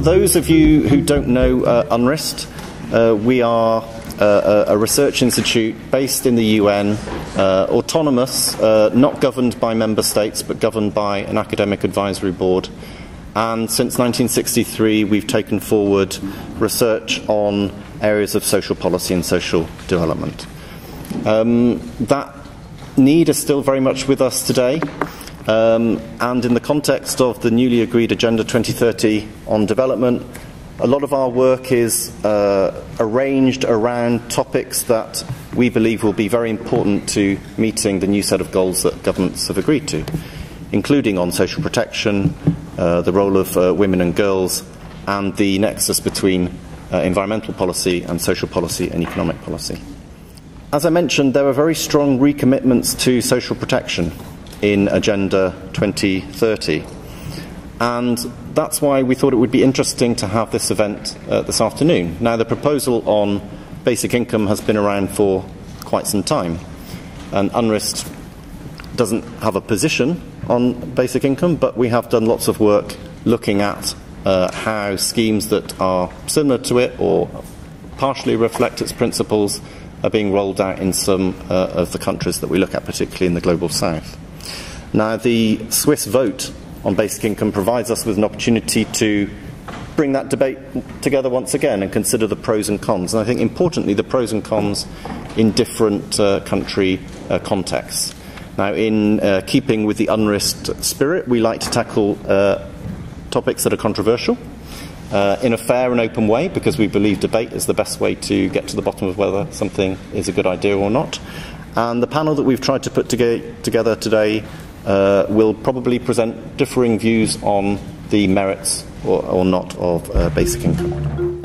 for those of you who don't know uh, UNRISD, uh, we are uh, a research institute based in the UN, uh, autonomous, uh, not governed by member states, but governed by an academic advisory board. And since 1963, we've taken forward research on areas of social policy and social development. Um, that need is still very much with us today. Um, and in the context of the newly agreed Agenda 2030 on development, a lot of our work is uh, arranged around topics that we believe will be very important to meeting the new set of goals that governments have agreed to, including on social protection, uh, the role of uh, women and girls, and the nexus between uh, environmental policy and social policy and economic policy. As I mentioned, there are very strong recommitments to social protection in Agenda 2030. And that's why we thought it would be interesting to have this event uh, this afternoon. Now, the proposal on basic income has been around for quite some time, and UNRISD doesn't have a position on basic income, but we have done lots of work looking at uh, how schemes that are similar to it or partially reflect its principles are being rolled out in some uh, of the countries that we look at, particularly in the global south. Now, the Swiss vote on basic income provides us with an opportunity to bring that debate together once again and consider the pros and cons. And I think importantly, the pros and cons in different uh, country uh, contexts. Now, in uh, keeping with the UNRISD spirit, we like to tackle uh, topics that are controversial. Uh, in a fair and open way, because we believe debate is the best way to get to the bottom of whether something is a good idea or not. And the panel that we've tried to put together today uh, will probably present differing views on the merits or, or not of uh, basic income.